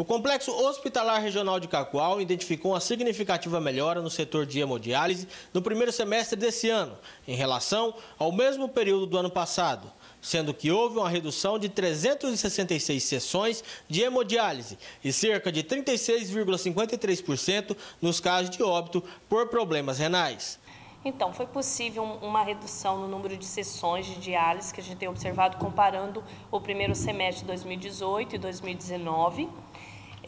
O Complexo Hospitalar Regional de Cacoal identificou uma significativa melhora no setor de hemodiálise no primeiro semestre desse ano, em relação ao mesmo período do ano passado, sendo que houve uma redução de 366 sessões de hemodiálise e cerca de 36,53% nos casos de óbito por problemas renais. Então, foi possível uma redução no número de sessões de diálise que a gente tem observado comparando o primeiro semestre de 2018 e 2019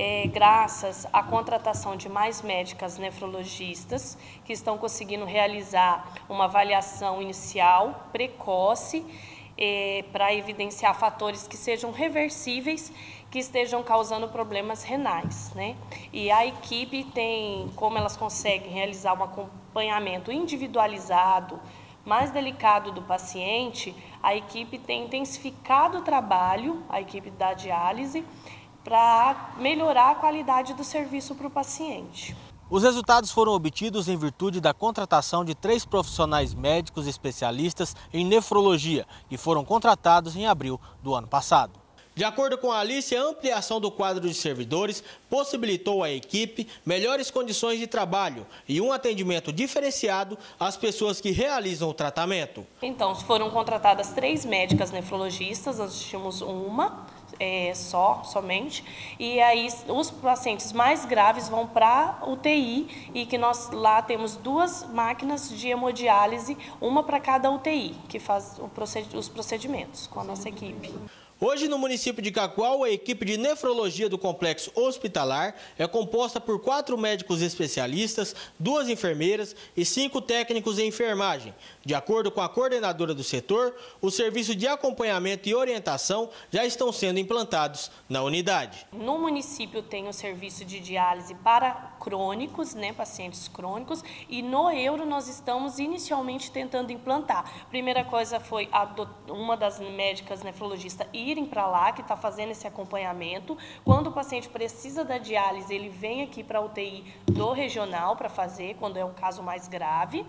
é, graças à contratação de mais médicas nefrologistas que estão conseguindo realizar uma avaliação inicial precoce é, para evidenciar fatores que sejam reversíveis que estejam causando problemas renais. Né? E a equipe tem, como elas conseguem realizar um acompanhamento individualizado, mais delicado do paciente, a equipe tem intensificado o trabalho, a equipe da diálise, para melhorar a qualidade do serviço para o paciente. Os resultados foram obtidos em virtude da contratação de três profissionais médicos especialistas em nefrologia que foram contratados em abril do ano passado. De acordo com a Alice, a ampliação do quadro de servidores possibilitou à equipe melhores condições de trabalho e um atendimento diferenciado às pessoas que realizam o tratamento. Então, foram contratadas três médicas nefrologistas, nós tínhamos uma é, só, somente, e aí os pacientes mais graves vão para UTI e que nós lá temos duas máquinas de hemodiálise, uma para cada UTI, que faz os procedimentos com a nossa equipe. Hoje, no município de Cacoal, a equipe de nefrologia do complexo hospitalar é composta por quatro médicos especialistas, duas enfermeiras e cinco técnicos em enfermagem. De acordo com a coordenadora do setor, o serviço de acompanhamento e orientação já estão sendo implantados na unidade. No município tem o serviço de diálise para crônicos, né, pacientes crônicos, e no Euro nós estamos inicialmente tentando implantar. Primeira coisa foi uma das médicas nefrologistas ir irem para lá, que está fazendo esse acompanhamento. Quando o paciente precisa da diálise, ele vem aqui para a UTI do regional para fazer, quando é um caso mais grave.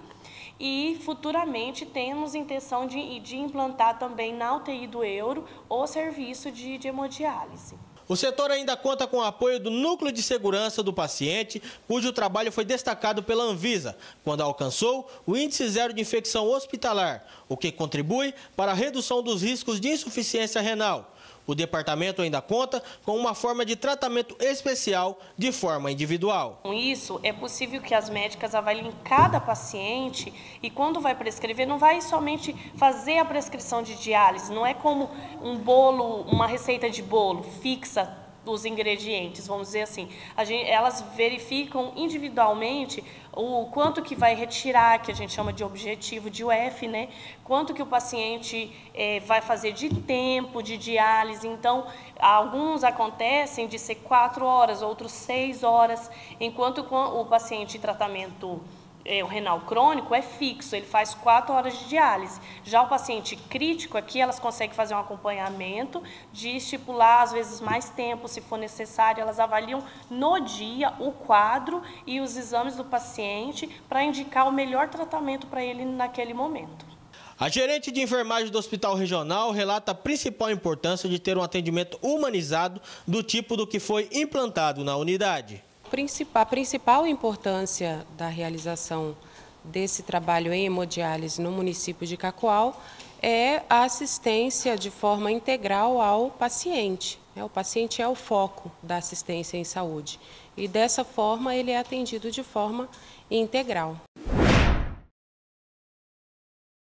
E futuramente temos intenção de, de implantar também na UTI do Euro o serviço de, de hemodiálise. O setor ainda conta com o apoio do Núcleo de Segurança do Paciente, cujo trabalho foi destacado pela Anvisa, quando alcançou o índice zero de infecção hospitalar, o que contribui para a redução dos riscos de insuficiência renal. O departamento ainda conta com uma forma de tratamento especial de forma individual. Com isso, é possível que as médicas avaliem cada paciente e quando vai prescrever, não vai somente fazer a prescrição de diálise, não é como um bolo, uma receita de bolo fixa os ingredientes, vamos dizer assim. Gente, elas verificam individualmente o quanto que vai retirar, que a gente chama de objetivo de UF, né? Quanto que o paciente é, vai fazer de tempo, de diálise. Então, alguns acontecem de ser quatro horas, outros seis horas, enquanto o paciente em tratamento é, o renal crônico é fixo, ele faz quatro horas de diálise. Já o paciente crítico, aqui elas conseguem fazer um acompanhamento de estipular, às vezes, mais tempo, se for necessário. Elas avaliam no dia o quadro e os exames do paciente para indicar o melhor tratamento para ele naquele momento. A gerente de enfermagem do Hospital Regional relata a principal importância de ter um atendimento humanizado do tipo do que foi implantado na unidade a principal importância da realização desse trabalho em hemodiálise no município de Cacoal é a assistência de forma integral ao paciente. Né? O paciente é o foco da assistência em saúde e dessa forma ele é atendido de forma integral.